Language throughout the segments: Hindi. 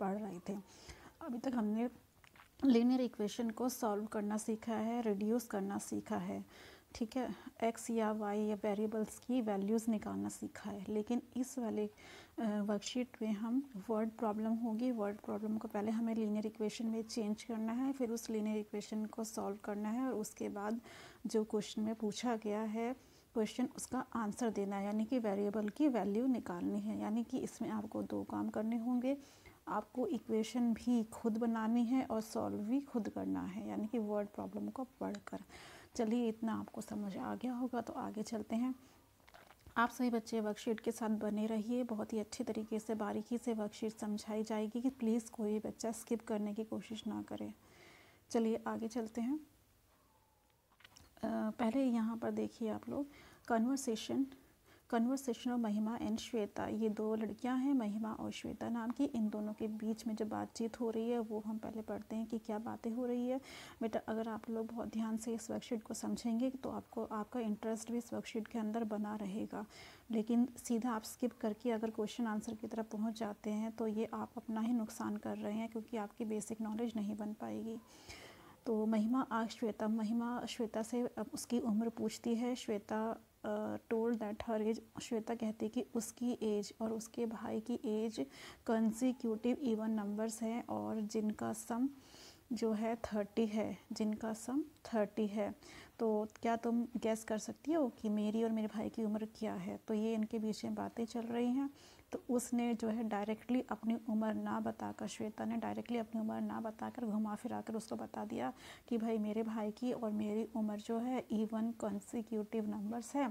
पढ़ रहे थे। अभी तक हमने लीनियर इक्वेशन को सॉल्व करना सीखा है रिड्यूस करना सीखा है, ठीक है? एक्स या वाई या वेरिएबल्स की वैल्यूज़ निकालना सीखा है। लेकिन इस वाले वर्कशीट में हम वर्ड प्रॉब्लम होगी। वर्ड प्रॉब्लम को पहले हमें लीनियर इक्वेशन में चेंज करना है, फिर उस लीनियर इक्वेशन को सॉल्व करना है और उसके बाद जो क्वेश्चन में पूछा गया है क्वेश्चन उसका आंसर देना है। यानी कि वेरिएबल की वैल्यू निकालनी है। यानी कि इसमें आपको दो काम करने होंगे। आपको इक्वेशन भी खुद बनानी है और सॉल्व भी खुद करना है, यानी कि वर्ड प्रॉब्लम को पढ़कर। चलिए इतना आपको समझ आ गया होगा तो आगे चलते हैं। आप सभी बच्चे वर्कशीट के साथ बने रहिए। बहुत ही अच्छे तरीके से, बारीकी से वर्कशीट समझाई जाएगी कि प्लीज़ कोई बच्चा स्किप करने की कोशिश ना करे। चलिए आगे चलते हैं। पहले यहाँ पर देखिए आप लोग। Conversation conversation of Mahima and Shweta ये दो लड़कियाँ हैं महिमा और श्वेता नाम की। इन दोनों के बीच में जो बातचीत हो रही है, वो हम पहले पढ़ते हैं कि क्या बातें हो रही है। बेटा, अगर आप लोग बहुत ध्यान से इस वर्कशीट को समझेंगे तो आपको, आपका इंटरेस्ट भी इस वर्कशीट के अंदर बना रहेगा। लेकिन सीधा आप स्किप करके अगर क्वेश्चन आंसर की तरफ़ पहुँच जाते हैं तो ये आप अपना ही नुकसान कर रहे हैं, क्योंकि आपकी बेसिक नॉलेज नहीं बन पाएगी। तो महिमा आज श्वेता महिमा श्वेता से उसकी उम्र पूछती है। Shweta told that her age Shweta कहती कि उसकी एज और उसके भाई की एज कंसिक्यूटिव इवन नंबर्स हैं और जिनका सम जो है थर्टी है, जिनका सम थर्टी है। तो क्या तुम गैस कर सकती हो कि मेरी और मेरे भाई की उम्र क्या है? तो ये इनके बीच में बातें चल रही हैं। तो उसने जो है डायरेक्टली अपनी उम्र ना बताकर, श्वेता ने डायरेक्टली अपनी उम्र ना बताकर घुमा फिरा कर उसको बता दिया कि भाई मेरे भाई की और मेरी उम्र जो है इवन कॉन्सिक्यूटिव नंबर्स है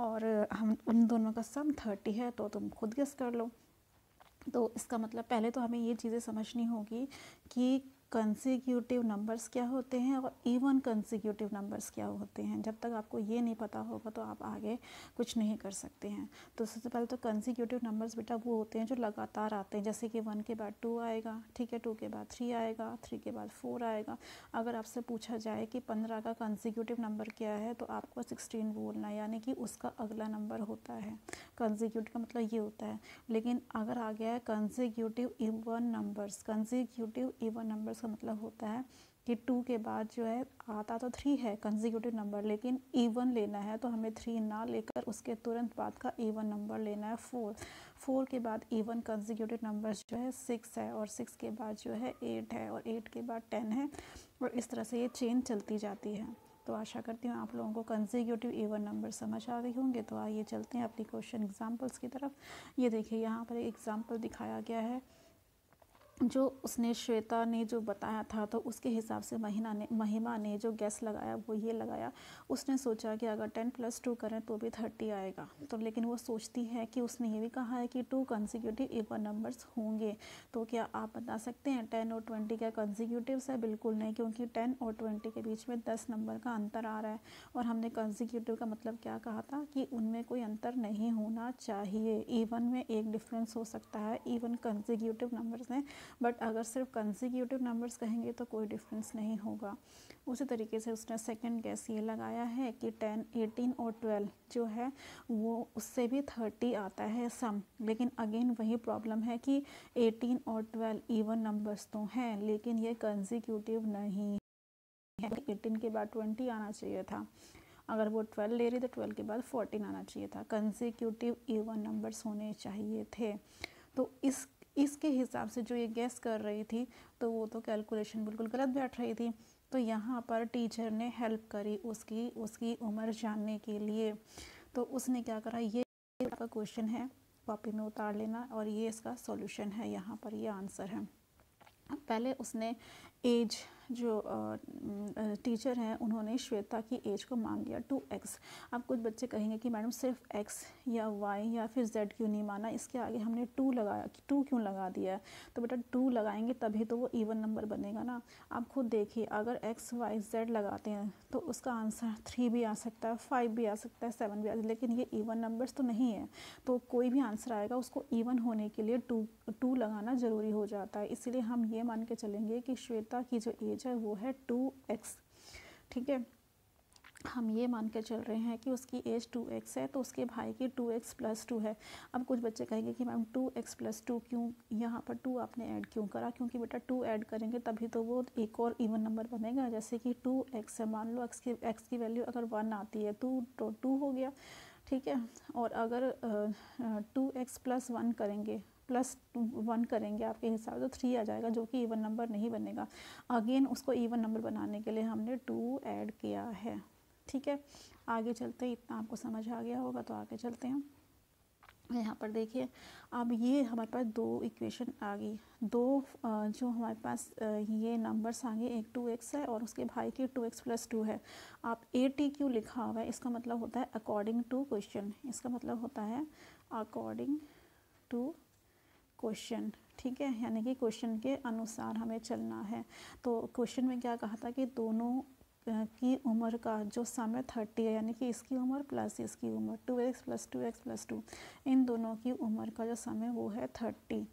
और हम उन दोनों का सम थर्टी है तो तुम खुद गेस कर लो। तो इसका मतलब पहले तो हमें ये चीज़ें समझनी होगी कि कंसिक्यूटिव नंबर्स क्या होते हैं और इवन कंसिक्यूटिव नंबर्स क्या होते हैं? जब तक आपको ये नहीं पता होगा तो आप आगे कुछ नहीं कर सकते हैं। तो सबसे पहले तो कंसिक्यूटिव नंबर्स बेटा वो होते हैं जो लगातार आते हैं, जैसे कि वन के बाद टू आएगा, ठीक है टू के बाद थ्री आएगा थ्री के बाद फोर आएगा। अगर आपसे पूछा जाए कि पंद्रह का कंसिक्यूटिव नंबर क्या है तो आपको सिक्सटीन बोलना यानी कि उसका अगला नंबर होता है। कंसिक्यूटिव का मतलब ये होता है। लेकिन अगर आ गया है consecutive even numbers consecutive even numbers का मतलब होता है कि टू के बाद जो है, आता तो थ्री है कंजिक्यूटिव नंबर लेकिन इवन लेना है तो हमें थ्री ना लेकर उसके तुरंत बाद का इवन नंबर लेना है फोर फोर के बाद इवन कंजिक्यूटिव नंबर जो है सिक्स है, और सिक्स के बाद जो है एट है, और एट के बाद टेन है, और इस तरह से ये चेन चलती जाती है। तो आशा करती हूँ आप लोगों को कंजिक्यूटिव इवन नंबर समझ आ गए होंगे तो आइए चलते हैं अपनी क्वेश्चन एग्जाम्पल्स की तरफ़। ये देखिए, यहाँ पर एक एग्ज़ाम्पल दिखाया गया है। जो उसने श्वेता ने जो बताया था तो उसके हिसाब से महिमा ने महिमा ने जो गैस लगाया, वो ये लगाया। उसने सोचा कि अगर टेन प्लस टू करें तो भी थर्टी आएगा। तो लेकिन वो सोचती है कि उसने ये भी कहा है कि टू कंसिक्यूटिव इवन नंबर्स होंगे। तो क्या आप बता सकते हैं, टेन और ट्वेंटी क्या कंसिक्यूटिव है? बिल्कुल नहीं, क्योंकि टेन और ट्वेंटी के बीच में दस नंबर का अंतर आ रहा है। और हमने कंसिक्यूटिव का मतलब क्या कहा था कि उनमें कोई अंतर नहीं होना चाहिए। इवन में एक डिफरेंस हो सकता है। इवन कंसिक्यूटिव नंबर्स हैं बट अगर सिर्फ़ कंसिक्यूटिव नंबर्स कहेंगे तो कोई डिफरेंस नहीं होगा। उसी तरीके से उसने सेकेंड गैस ये लगाया है कि टेन एटीन और ट्वेल्व जो है, वो उससे भी थर्टी आता है सम लेकिन अगेन वही प्रॉब्लम है कि एटीन और ट्वेल्व इवन नंबर्स तो हैं, लेकिन ये कंसिक्यूटिव नहीं है। एटीन के बाद ट्वेंटी आना चाहिए था। अगर वो ट्वेल्व ले रही तो ट्वेल्व के बाद फोर्टीन आना चाहिए था। कंसिक्यूटिव इवन नंबर्स होने चाहिए थे। तो इस इसके हिसाब से जो ये गैस कर रही थी तो वो तो कैलकुलेशन बिल्कुल गलत बैठ रही थी। तो यहाँ पर टीचर ने हेल्प करी उसकी उसकी उम्र जानने के लिए। तो उसने क्या करा, ये का क्वेश्चन है कॉपी में उतार लेना और ये इसका सॉल्यूशन है, यहाँ पर ये आंसर है। पहले उसने एज जो टीचर हैं, उन्होंने श्वेता की एज को मांग लिया टू एक्स अब कुछ बच्चे कहेंगे कि मैडम सिर्फ़ एक्स या वाई या फिर जेड क्यों नहीं माना? इसके आगे हमने टू लगाया, कि टू क्यों लगा दिया? तो बेटा टू लगाएँगे तभी तो वो इवन नंबर बनेगा ना। आप खुद देखिए, अगर एक्स वाई जेड लगाते हैं तो उसका आंसर थ्री भी आ सकता है फाइव भी आ सकता है सेवन भी आ सकता है, लेकिन ये इवन नंबर्स तो नहीं है। तो कोई भी आंसर आएगा, उसको इवन होने के लिए टू टू लगाना ज़रूरी हो जाता है। इसलिए हम ये मान के चलेंगे कि श्वेता की जो एज है वो है टू एक्स ठीक है? हम ये मान के चल रहे हैं कि उसकी एज टू एक्स है तो उसके भाई की टू एक्स प्लस टू है। अब कुछ बच्चे कहेंगे कि ma'am two x plus two क्यों, यहाँ पर टू आपने ऐड क्यों करा? क्योंकि बेटा टू ऐड करेंगे तभी तो वो एक और इवन नंबर बनेगा। जैसे कि टू एक्स है, मान लो एक्स की एक्स की वैल्यू अगर वन आती है टू तो टू हो गया, ठीक है? और अगर टू एक्स प्लस वन करेंगे प्लस वन करेंगे आपके हिसाब से तो थ्री आ जाएगा, जो कि इवन नंबर नहीं बनेगा। अगेन उसको इवन नंबर बनाने के लिए हमने टू ऐड किया है। ठीक है? आगे चलते, इतना आपको समझ आ गया होगा तो आगे चलते हैं। यहाँ पर देखिए, अब ये हमारे पास दो इक्वेशन आ गई। दो जो हमारे पास ये नंबर्स आ गए, एक टू एक्स है और उसके भाई की टू एक्स प्लस टू है। आप ए टी क्यू लिखा हुआ है? इसका मतलब होता है अकॉर्डिंग टू क्वेश्चन इसका मतलब होता है अकॉर्डिंग टू क्वेश्चन, ठीक है? यानी कि क्वेश्चन के अनुसार हमें चलना है। तो क्वेश्चन में क्या कहा था कि दोनों की उम्र का जो समय थर्टी है, यानी कि इसकी उम्र प्लस इसकी उम्र two x plus two x plus two इन दोनों की उम्र का जो समय वो है थर्टी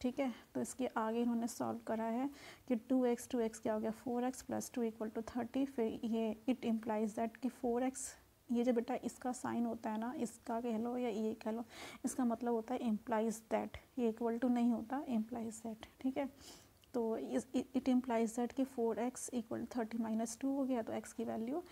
ठीक है? तो इसके आगे इन्होंने सॉल्व करा है कि टू एक्स टू एक्स क्या हो गया? Four x plus two equal to thirty फिर ये इट इम्प्लाइज दैट कि फोर एक्स ये जो बेटा इसका साइन होता है ना, इसका कह लो या ये कह लो, इसका मतलब होता है एम्प्लाइज दैट ये इक्वल टू नहीं होता एम्प्लाइज दैट ठीक है? तो इट इम्प्लाइज दैट कि four x equal thirty minus two हो गया तो एक्स की वैल्यू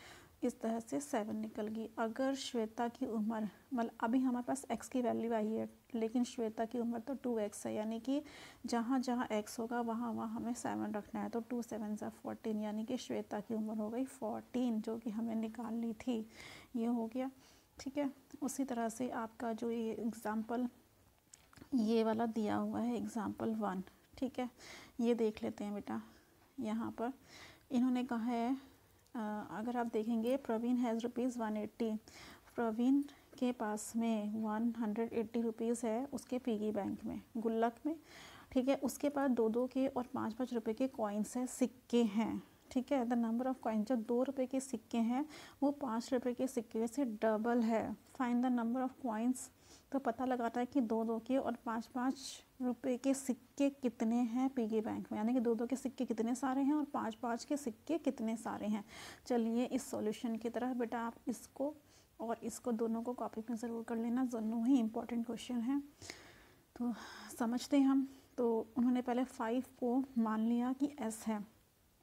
इस तरह से सेवन निकल गई। अगर श्वेता की उम्र मतलब अभी हमारे पास एक्स की वैल्यू आई है, लेकिन श्वेता की उम्र तो टू एक्स है, यानी कि जहाँ जहाँ एक्स होगा, वहाँ वहाँ हमें सेवन रखना है तो टू सेवन ज़ा फोर्टीन यानी कि श्वेता की उम्र हो गई फोर्टीन जो कि हमें निकालनी थी। ये हो गया, ठीक है? उसी तरह से आपका जो ये एग्ज़ाम्पल ये वाला दिया हुआ है एग्ज़ाम्पल वन ठीक है? ये देख लेते हैं बेटा, यहाँ पर। इन्होंने कहा है अगर आप देखेंगे, Praveen has rupees one eighty Praveen के पास में वन हंड्रेड एट्टी रुपीज़ है उसके पीगी बैंक में गुल्लक में। ठीक है, उसके पास दो दो के और पाँच पाँच रुपए के कॉइन्स हैं, सिक्के हैं। ठीक है द नंबर ऑफ़ कॉइन्स जो दो रुपए के सिक्के हैं, वो पाँच रुपए के सिक्के से डबल है। Find the number of coins तो पता लगाता है कि दो दो के और पाँच पाँच रुपए के सिक्के कितने हैं पीगी बैंक में। यानी कि दो दो के सिक्के कितने सारे हैं और पाँच पाँच के सिक्के कितने सारे हैं। चलिए इस सॉल्यूशन की तरह बेटा आप इसको और इसको दोनों को कॉपी में ज़रूर कर लेना। दोनों ही इम्पोर्टेंट क्वेश्चन हैं। तो समझते हैं हम। तो उन्होंने पहले फाइव को मान लिया कि एस है।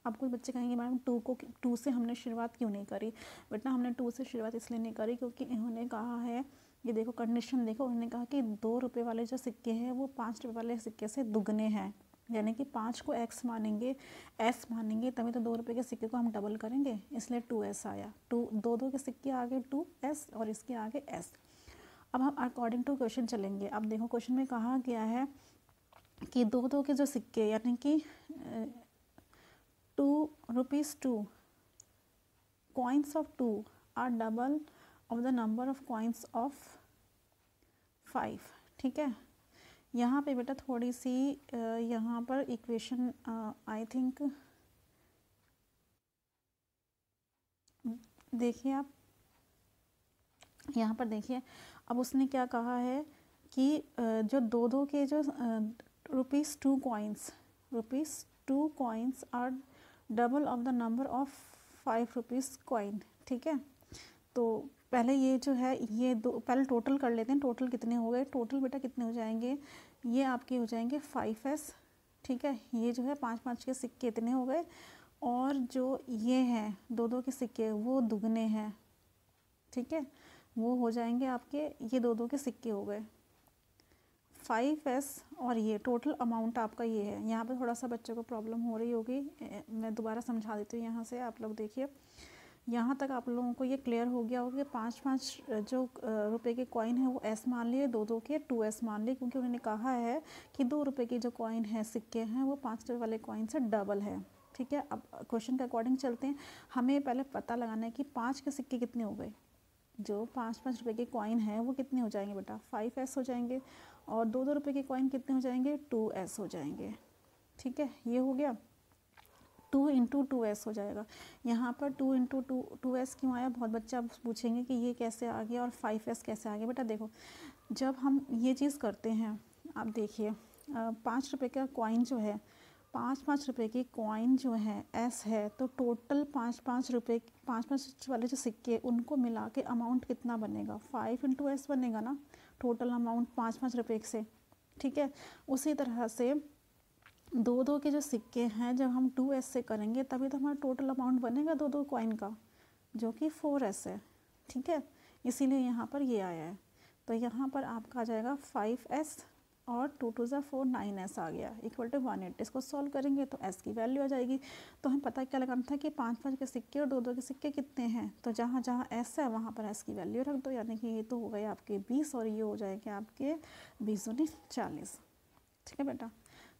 अब कुछ बच्चे कहेंगे मैडम टू को टू से हमने शुरुआत क्यों नहीं करी? बेटा हमने टू से शुरुआत इसलिए नहीं करी क्योंकि इन्होंने कहा है ये देखो कंडीशन देखो, उन्होंने कहा कि दो रुपये वाले जो सिक्के हैं, वो पाँच रुपये वाले सिक्के से दुगने हैं। यानी कि पाँच को एक्स मानेंगे एस मानेंगे, तभी तो दो रुपये के सिक्के को हम डबल करेंगे। इसलिए टू एस आया। टू दो दो के सिक्के आगे टू एस और इसके आगे एस अब हम अकॉर्डिंग टू क्वेश्चन चलेंगे। अब देखो क्वेश्चन में कहा गया है कि दो दो के जो सिक्के, यानी कि two rupees two coins of two are double of the number of coins of five ठीक है? यहाँ पे बेटा थोड़ी सी यहाँ पर इक्वेशन आई थिंक देखिए आप, यहाँ पर देखिए, अब उसने क्या कहा है कि जो दो दो के जो rupees two coins rupees two coins are double of the number of five rupees coin ठीक है? तो पहले ये जो है, ये दो, पहले टोटल कर लेते हैं। टोटल कितने हो गए? टोटल बेटा कितने हो जाएँगे? ये आपके हो जाएँगे फाइव एस ठीक है? ये जो है पाँच पाँच के सिक्के इतने हो गए। और जो ये हैं, दो दो के सिक्के, वो दुगने हैं, ठीक है? वो हो जाएँगे आपके, ये दो दो के सिक्के हो गए। फाइव एस और ये टोटल अमाउंट आपका ये है। यहाँ पे थोड़ा सा बच्चों को प्रॉब्लम हो रही होगी। मैं दोबारा समझा देती हूँ यहाँ से, आप लोग देखिए। यहाँ तक आप लोगों को ये क्लियर हो गया होगा कि पाँच पाँच जो रुपए के कॉइन है वो एस मान लिए दो दो के टू एस मान लिए, क्योंकि उन्होंने कहा है कि दो रुपए के जो कॉइन है, सिक्के हैं, वो पाँच रुपये वाले कॉइन से डबल है। ठीक है? अब क्वेश्चन के अकॉर्डिंग चलते हैं। हमें पहले पता लगाना है कि पाँच के सिक्के कितने हो गए। जो पाँच पाँच रुपये के कॉइन हैं, वो कितने हो जाएँगे बेटा? फाइव एस हो जाएँगे और दो दो रुपये के कॉइन कितने हो जाएँगे? टू एस हो जाएँगे। ठीक है? ये हो गया। टू इंटू टू एस हो जाएगा। यहाँ पर two into two two s क्यों आया? बहुत बच्चे पूछेंगे कि ये कैसे आ गया और फाइव एस कैसे आ गया। बेटा देखो, जब हम ये चीज़ करते हैं, आप देखिए पाँच रुपये का कॉइन जो है, पाँच पाँच रुपये की कॉइन जो है एस है तो टोटल पाँच पाँच रुपये पाँच पाँच वाले जो सिक्के, उनको मिला के अमाउंट कितना बनेगा? फाइव इंटू एस बनेगा ना? टोटल अमाउंट पाँच पाँच रुपये से, ठीक है? उसी तरह से दो दो के जो सिक्के हैं, जब हम टू एस से करेंगे, तभी तो हमारा टोटल अमाउंट बनेगा दो दो कॉइन का, जो कि फोर एस है। ठीक है? इसीलिए यहाँ पर ये आया है। तो यहाँ पर आपका आ जाएगा फाइव एस और टू टू ज़ा फोर नाइन एस आ गया इक्वल टू वन एट इसको सॉल्व करेंगे तो एस की वैल्यू आ जाएगी। तो हमें पता क्या लगाना था कि पाँच पाँच के सिक्के और दो दो के सिक्के कितने हैं? तो जहाँ जहाँ एस है, वहाँ पर एस की वैल्यू रख दो। यानी कि ये तो हो गए आपके बीस और ये हो जाएँगे आपके बीस उन्नीस चालीस। ठीक है बेटा?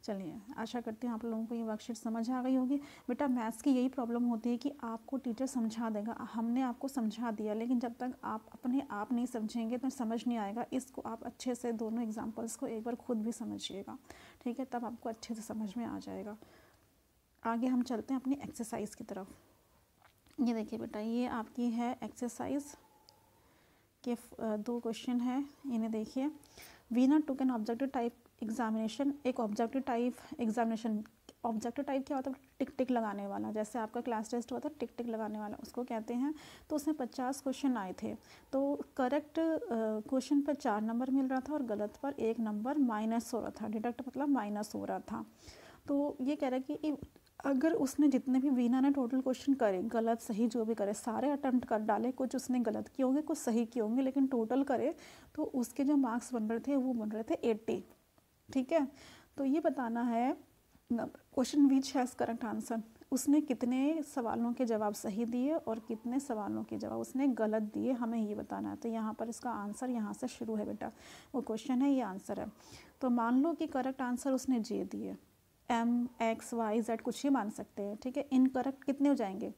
चलिए, आशा करती हूँ आप लोगों को ये वर्कशीट समझ आ गई होगी। बेटा मैथ्स की यही प्रॉब्लम होती है कि आपको टीचर समझा देगा। हमने आपको समझा दिया, लेकिन जब तक आप अपने आप नहीं समझेंगे तो समझ नहीं आएगा। इसको आप अच्छे से दोनों एग्जाम्पल्स को एक बार खुद भी समझिएगा, ठीक है? तब आपको अच्छे से समझ में आ जाएगा। आगे हम चलते हैं अपनी एक्सरसाइज की तरफ़। ये देखिए बेटा, ये आपकी है एक्सरसाइज के दो क्वेश्चन है। इन्हें देखिए। Veena two can objective type examination एक objective type examination objective type क्या होता है? टिक टिक लगाने वाला। जैसे आपका क्लास टेस्ट हुआ था, टिक टिक लगाने वाला, उसको कहते हैं। तो उसमें पचास क्वेश्चन आए थे। तो करेक्ट क्वेश्चन पर चार नंबर मिल रहा था और गलत पर एक नंबर माइनस हो रहा था। डिडक्ट मतलब माइनस हो रहा था। तो ये कह रहा है कि अगर उसने जितने भी वीना ने टोटल क्वेश्चन करे, गलत, सही, जो भी करे, सारे अटैम्प्ट कर डाले, कुछ उसने गलत किए होंगे, कुछ सही किए होंगे, लेकिन टोटल करे तो उसके जो मार्क्स बन रहे थे, वो बन रहे थे एट्टी ठीक है? तो ये बताना है question which has correct answer उसने कितने सवालों के जवाब सही दिए और कितने सवालों के जवाब उसने गलत दिए, हमें ये बताना है। तो यहाँ पर इसका आंसर यहाँ से शुरू है बेटा। वो क्वेश्चन है, ये आंसर है। तो मान लो कि करेक्ट आंसर उसने जे दिए। एम एक्स वाई जेड कुछ ही मान सकते हैं, ठीक है? इनकरेक्ट कितने हो जाएँगे?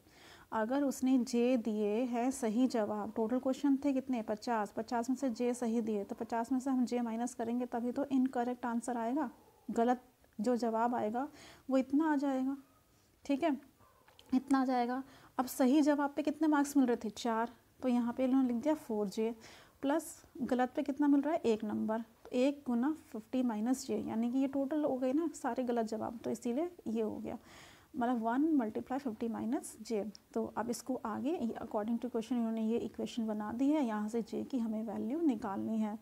अगर उसने जे दिए हैं सही जवाब टोटल क्वेश्चन थे कितने? पचास। पचास में से जे सही दिए तो पचास में से हम जे माइनस करेंगे तभी तो इनकरेक्ट आंसर आएगा। गलत जो जवाब आएगा, वो इतना आ जाएगा। ठीक है? इतना आ जाएगा। अब सही जवाब पे कितने मार्क्स मिल रहे थे? चार। तो यहाँ पे इन्होंने लिख दिया फोर जे। प्लस गलत पे कितना मिल रहा है? एक नंबर तो एक गुना फिफ्टी माइनस जे, यानी कि ये टोटल हो गए ना सारे गलत जवाब। तो इसीलिए ये हो गया। मतलब one multiply fifty minus j. तो अब इसको आगे अकॉर्डिंग टू क्वेश्चन इन्होंने ये इक्वेशन बना दी है, यहाँ से जे की हमें वैल्यू निकालनी है।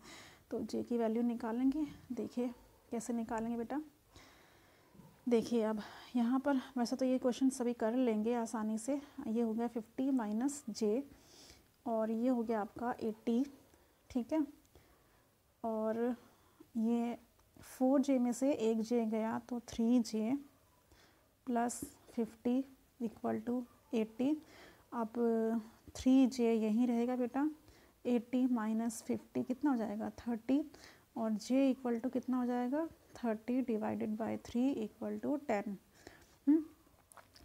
तो जे की वैल्यू निकालेंगे, देखिए कैसे निकालेंगे बेटा। देखिए अब यहाँ पर वैसे तो ये क्वेश्चन सभी कर लेंगे आसानी से। ये हो गया फिफ्टी माइनस जे और ये हो गया आपका एट्टी, ठीक है? और ये फोर जे में से एक जे गया तो three j. Plus fifty equal to eighty अब थ्री जे यहीं रहेगा बेटा। एट्टी माइनस फिफ्टी कितना हो जाएगा? थर्टी और जे इक्वल टू कितना हो जाएगा? Thirty divided by three equal to ten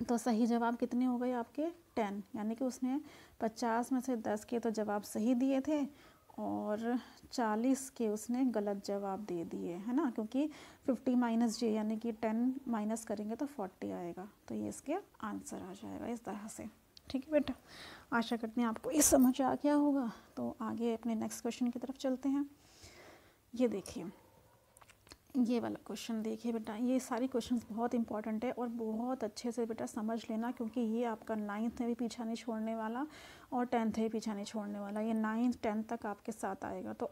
तो सही जवाब कितने हो गए आपके? टेन यानी कि उसने पचास में से दस के तो जवाब सही दिए थे। और चालीस के उसने गलत जवाब दे दिए, है ना? क्योंकि फिफ्टी माइनस जे यानी कि टेन माइनस करेंगे तो फोर्टी आएगा। तो ये इसके आंसर आ जाएगा इस तरह से। ठीक है बेटा? आशा करते हैं आपको ये समझ आ गया होगा। तो आगे अपने नेक्स्ट क्वेश्चन की तरफ़ चलते हैं। ये देखिए। ये वाला क्वेश्चन देखिए बेटा, ये सारी क्वेश्चंस बहुत इंपॉर्टेंट है और बहुत अच्छे से बेटा समझ लेना क्योंकि ये आपका नाइन्थ में भी पीछा नहीं छोड़ने वाला और टेंथ में भी पीछा नहीं छोड़ने वाला। ये नाइन्थ टेंथ तक आपके साथ आएगा। तो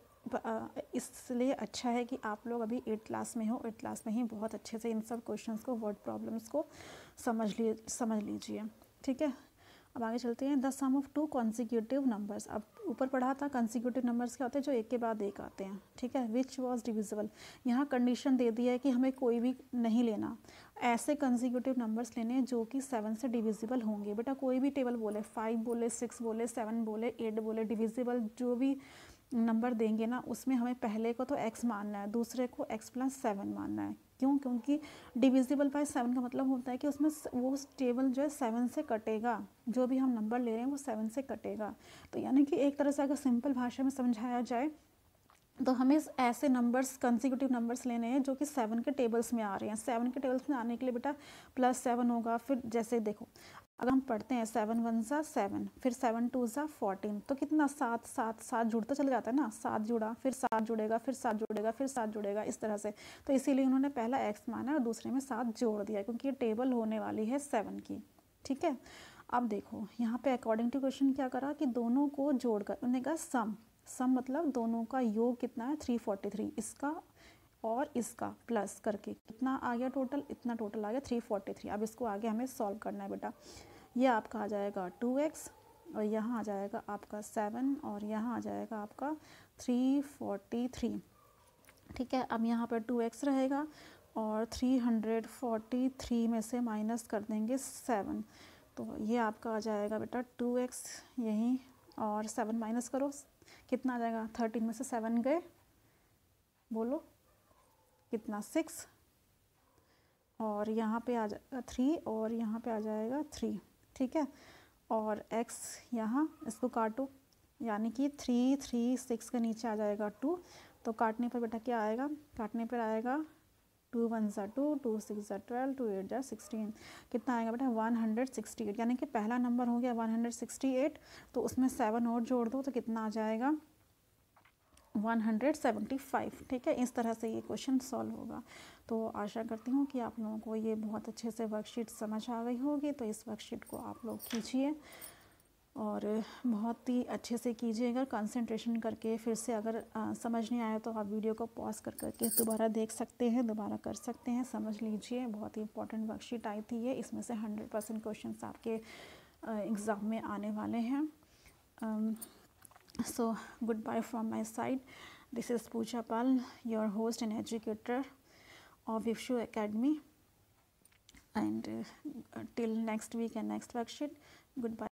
इसलिए अच्छा है कि आप लोग अभी एट क्लास में हो। एट क्लास में ही बहुत अच्छे से इन सब क्वेश्चंस को वर्ड प्रॉब्लम्स को समझ लिए, समझ लीजिए। ठीक है? अब आगे चलते हैं। The sum of two consecutive numbers. अब ऊपर पढ़ा था, कॉन्सिक्यूटिव नंबर्स क्या होते हैं? जो एक के बाद एक आते हैं। ठीक है? विच वॉज़ डिविजिबल यहाँ कंडीशन दे दी है कि हमें कोई भी नहीं लेना। ऐसे कंसिक्यूटिव नंबर्स लेने हैं जो कि सेवन से डिविजिबल होंगे। बेटा, कोई भी टेबल बोले फाइव बोले सिक्स बोले सेवन बोले एट बोले डिविजिबल जो भी नंबर देंगे ना, उसमें हमें पहले को तो एक्स मानना है, दूसरे को एक्स प्लस सेवन मानना है। क्यों क्योंकि डिविजिबल बाय सेवन का मतलब होता है कि उसमें वो टेबल जो है सेवन से कटेगा। जो भी हम नंबर ले रहे हैं वो सेवन से कटेगा। तो यानी कि एक तरह से अगर सिंपल भाषा में समझाया जाए तो हमें ऐसे नंबर्स कंसिक्यूटिव नंबर्स लेने हैं जो कि सेवन के टेबल्स में आ रहे हैं। सेवन के टेबल्स में आने के लिए बेटा प्लस सेवन होगा, फिर जैसे देखो, अगर हम पढ़ते हैं सेवन वन ज़ा सेवन फिर सेवन टू ज़ा फोर्टीन तो कितना सात सात सात जुड़ता चला जाता है ना? सात जुड़ा, फिर सात जुड़ेगा, फिर सात जुड़ेगा, फिर सात जुड़ेगा, इस तरह से। तो इसीलिए उन्होंने पहला एक्स माना और दूसरे में सात जोड़ दिया, क्योंकि ये टेबल होने वाली है सेवन की, ठीक है? अब देखो, यहाँ पे अकॉर्डिंग टू क्वेश्चन क्या करा कि दोनों को जोड़कर, उन्होंने कहा सम सम मतलब दोनों का योग कितना है? थ्री फोर्टी थ्री इसका और इसका प्लस करके कितना आ गया टोटल इतना टोटल आ गया थ्री फोर्टी थ्री अब इसको आगे हमें सॉल्व करना है बेटा। ये आपका आ जाएगा टू एक्स और यहाँ आ जाएगा आपका सेवन और यहाँ आ जाएगा आपका थ्री फोर्टी थ्री ठीक है? अब यहाँ पर टू एक्स रहेगा और थ्री हंड्रेड फोर्टी थ्री में से माइनस कर देंगे सेवन तो ये आपका आ जाएगा बेटा टू एक्स यहीं और सेवन माइनस करो। कितना आ जाएगा? थर्टीन में से सेवन गए। बोलो। कितना? सिक्स और यहाँ पे आ जाएगा थ्री और यहाँ पे आ जाएगा थ्री ठीक है? और एक्स यहाँ, इसको काटो। यानी कि थ्री थ्री सिक्स के नीचे आ जाएगा टू तो काटने पर बेटा क्या आएगा? काटने पर आएगा टू वन ज़ा टू टू सिक्स ज़ा ट्वेल्व, टू एट ज़ा सिक्सटीन। कितना आएगा बेटा? One hundred sixty eight. यानी कि पहला नंबर हो गया वन हंड्रेड सिक्सटी एट तो उसमें सेवन और जोड़ दो तो कितना आ जाएगा? One hundred seventy five. ठीक है? इस तरह से ये क्वेश्चन सॉल्व होगा। तो आशा करती हूँ कि आप लोगों को ये बहुत अच्छे से वर्कशीट समझ आ गई होगी तो इस वर्कशीट को आप लोग कीजिए। और बहुत ही अच्छे से कीजिए। अगर कंसंट्रेशन करके फिर से अगर आ, समझ नहीं आया तो आप वीडियो को पॉज कर करके दोबारा देख सकते हैं दोबारा कर सकते हैं समझ लीजिए। बहुत ही इंपॉर्टेंट वर्कशीट आई थी ये। इसमें से हंड्रेड परसेंट क्वेश्चन आपके एग्ज़ाम में आने वाले हैं। So good bye from my side this is Pooja Pal your host and educator of Vishu academy and till next week and next worksheet good bye